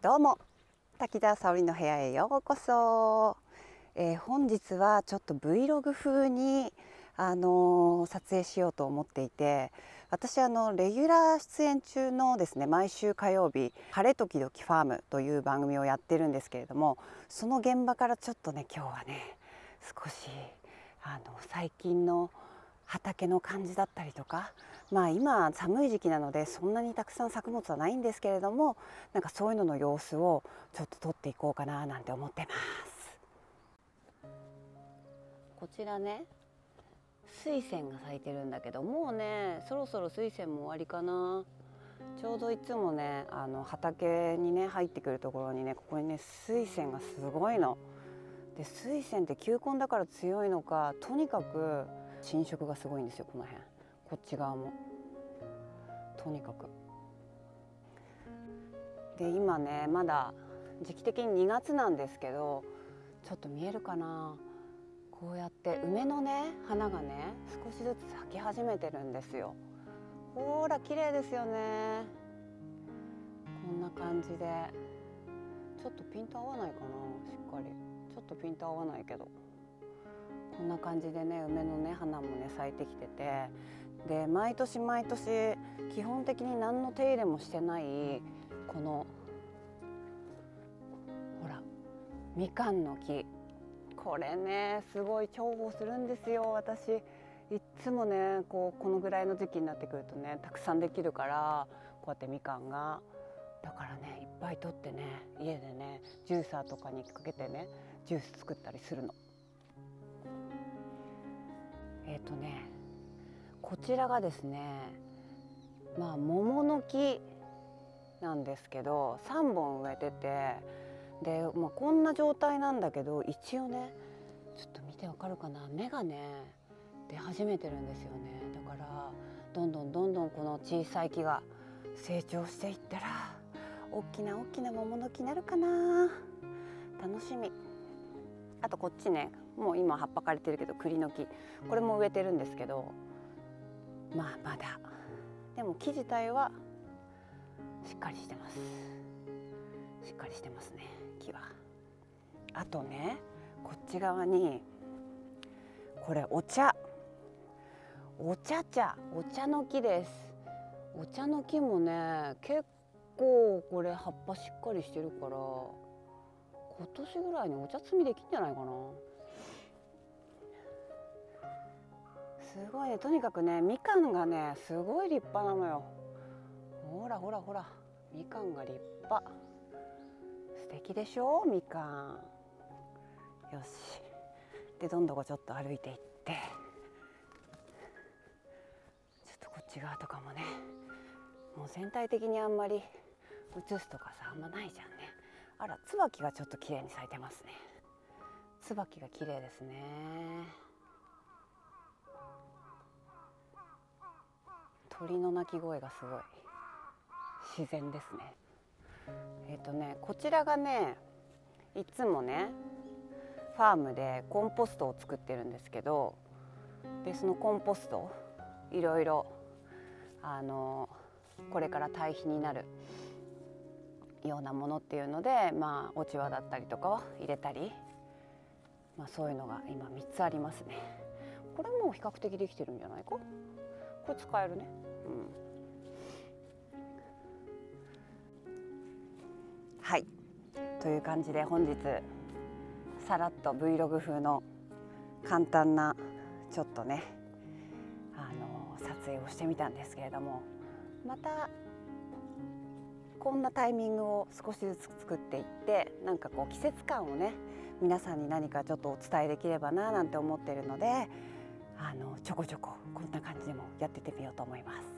どうも。滝沢沙織の部屋へようこそ、えー、本日はちょっと Vlog 風にあのー、撮影しようと思っていて私あのレギュラー出演中のですね毎週火曜日「晴れ時々ファーム」という番組をやってるんですけれどもその現場からちょっとね今日はね少しあの最近の畑の感じだったりとかまあ今寒い時期なのでそんなにたくさん作物はないんですけれどもなんかそういうのの様子をちょっと撮っていこうかななんて思ってますこちらね水仙が咲いてるんだけどもうねそろそろ水仙も終わりかなちょうどいつもねあの畑にね入ってくるところにねここにね水仙がすごいの。で水仙って球根だから強いのかとにかく浸食がすごいんですよこの辺。こっち側も。とにかく。で今ねまだ時期的に2月なんですけどちょっと見えるかな。こうやって梅のね花がね少しずつ咲き始めてるんですよ。ほら綺麗ですよね。こんな感じで。ちょっとピント合わないかなしっかり。ちょっとピント合わないけど。こんな感じでね梅のね花もね咲いてきてて。で毎年毎年基本的に何の手入れもしてないこのほらみかんの木。これねすごい重宝するんですよ。私いつもねこうこのぐらいの時期になってくるとねたくさんできるからこうやってみかんが。だからねいっぱい取ってね家でねジューサーとかにかけてねジュース作ったりするの。ー、とねこちらがですねまあ桃の木なんですけど3本植えててで、まあ、こんな状態なんだけど一応ねちょっと見てわかるかな芽がね出始めてるんですよね。だからどんどんどんどんこの小さい木が成長していったら大きな大きな桃の木になるかな。楽しみ。あとこっちねもう今葉っぱ枯れてるけど栗の木。これも植えてるんですけどまあまだ。でも木自体はしっかりしてます。しっかりしてますね木は。あとねこっち側にこれお茶。お茶茶。お茶の木です。お茶の木もね結構これ葉っぱしっかりしてるから今年ぐらいにお茶摘みできんじゃないかな。すごいね。とにかくねみかんがねすごい立派なのよ。ほらほらほら。みかんが立派。素敵でしょ？みかん。よし。でどんどこちょっと歩いていって。ちょっとこっち側とかもねもう全体的にあんまり映すとかさあんまないじゃんあら椿がちょっと綺麗に咲いてますね。椿が綺麗ですね。鳥の鳴き声がすごい。自然ですね。えっ、ー、とねこちらがねいつもねファームでコンポストを作ってるんですけどでそのコンポストいろいろあのこれから堆肥になるようなものっていうのでまあ落ち葉だったりとかを入れたり、まあ、そういうのが今3つありますね。これも比較的できてるんじゃないか？これ使えるね。はい。という感じで本日さらっと Vlog 風の簡単なちょっとねあの撮影をしてみたんですけれどもまたこんなタイミングを少しずつ作っていってなんかこう季節感をね皆さんに何かちょっとお伝えできればななんて思ってるのであのちょこちょここんな感じでもやっててみようと思います。